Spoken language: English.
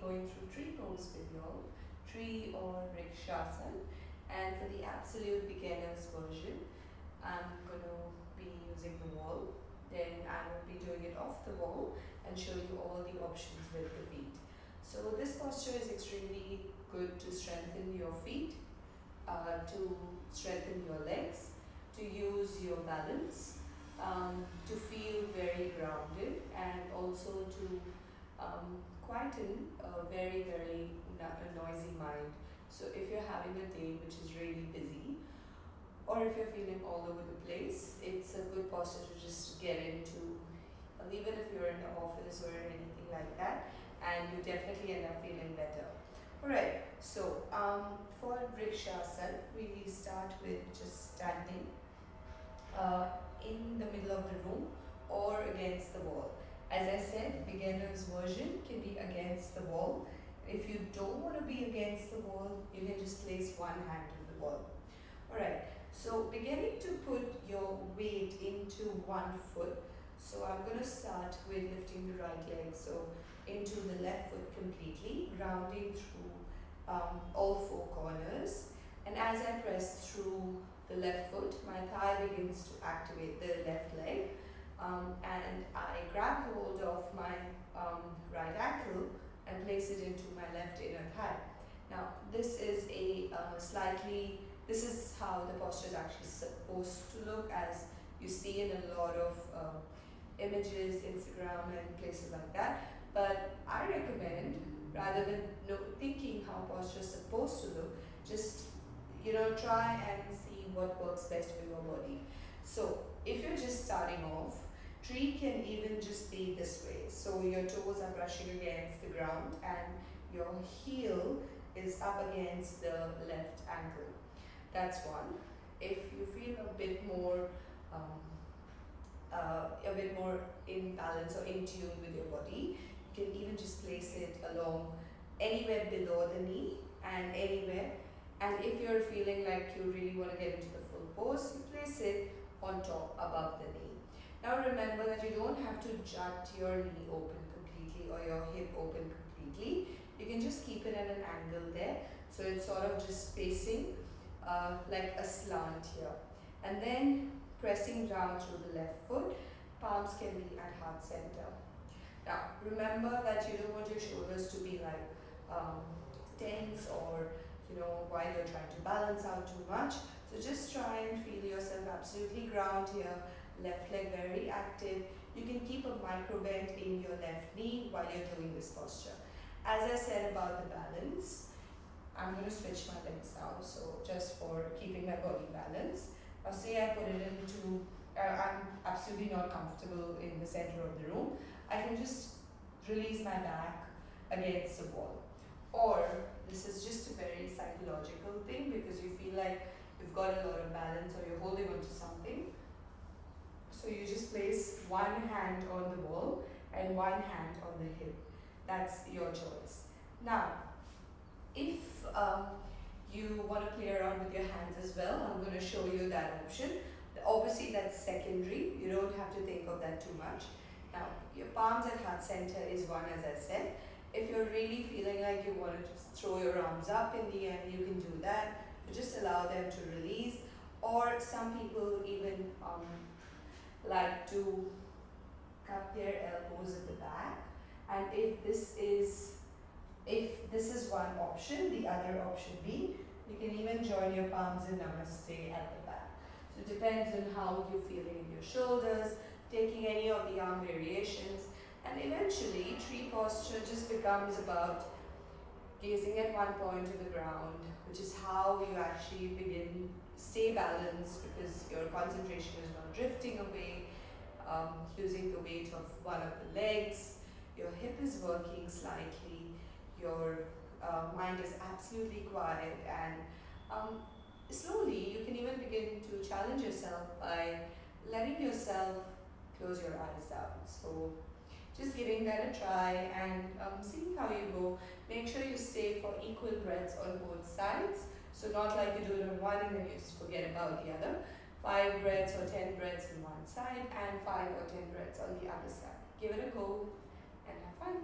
going through tree pose with you all, tree or Vrikshasana. And for the absolute beginner's version, I'm going to be using the wall. Then I will be doing it off the wall and show you all the options with the feet. So this posture is extremely good to strengthen your feet, uh, to strengthen your legs, to use your balance, um, to feel very grounded and also to um, quieten a very, very noisy mind. So if you're having a day which is really busy, or if you're feeling all over the place, it's a good posture to just get into, even if you're in the office or anything like that, and you definitely end up feeling better. Alright, so um, for Vrikshasana, we start with just standing uh, in the middle of the room or against the wall. As I said, beginner's version can be against the wall. If you don't want to be against the wall, you can just place one hand on the wall. Alright, so beginning to put your weight into one foot. So I'm going to start with lifting the right leg. So into the left foot completely, grounding through um, all four corners. And as I press through the left foot, my thigh begins to activate the left leg. Um, and I grab hold of my um, right ankle and place it into my left inner thigh. Now, this is a uh, slightly, this is how the posture is actually supposed to look as you see in a lot of uh, images, Instagram and places like that. But I recommend, rather than know, thinking how posture is supposed to look, just, you know, try and see what works best for your body. So if you're just starting off, tree can even just be this way. So your toes are brushing against the ground and your heel is up against the left ankle. That's one. If you feel a bit more um, uh, a bit more in balance or in tune with your body, you can even just place it along anywhere below the knee and anywhere and if you're feeling like you really want to get into the full pose, you place it on top above the knee. Now remember that you don't have to jut your knee open completely or your hip open completely. You can just keep it at an angle there. So it's sort of just facing uh, like a slant here. And then pressing down through the left foot, palms can be at heart center. Now remember that you don't want your shoulders to be like um, tense or you know, while you're trying to balance out too much. So just try and feel yourself absolutely ground here, left leg very active. You can keep a micro bend in your left knee while you're doing this posture. As I said about the balance, I'm going to switch my legs now, so just for keeping my body balanced. Now say I put it into, uh, I'm absolutely not comfortable in the center of the room. I can just release my back against the wall. Or this is just a very psychological thing because you feel like you've got a lot of balance or you're holding onto something. So you just place one hand on the wall and one hand on the hip. That's your choice. Now, if um, you want to play around with your hands as well, I'm going to show you that option. Obviously, that's secondary. You don't have to think of that too much. Now, your palms at heart center is one, as I said. If you're really feeling like you want to just throw your arms up in the air, you can do that. But just allow them to release. Or some people even um, like to cup their elbows at the back. And if this is if this is one option, the other option B, you can even join your palms in Namaste at the back. So it depends on how you're feeling in your shoulders, taking any of the arm variations. And eventually, tree posture just becomes about gazing at one point to the ground, which is how you actually begin stay balanced because concentration is not drifting away, um, using the weight of one of the legs, your hip is working slightly, your uh, mind is absolutely quiet and um, slowly you can even begin to challenge yourself by letting yourself close your eyes down. So just giving that a try and um, seeing how you go. Make sure you stay for equal breaths on both sides. So not like you do it on one and then you forget about the other five breaths or ten breaths on one side and five or ten breaths on the other side. Give it a go and have fun.